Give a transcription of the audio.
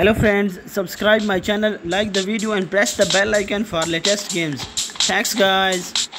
Hello friends, subscribe my channel, like the video and press the bell icon for latest games. Thanks guys.